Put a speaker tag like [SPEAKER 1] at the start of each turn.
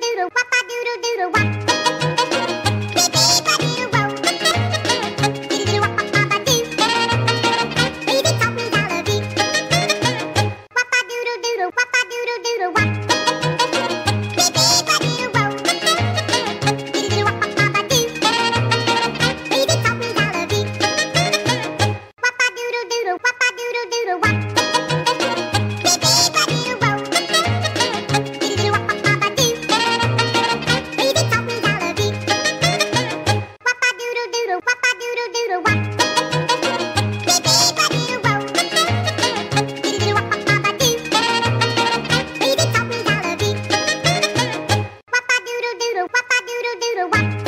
[SPEAKER 1] doodle, wop a doodle doodle wop. little.